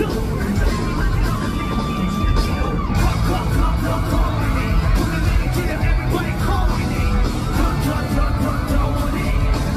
Go!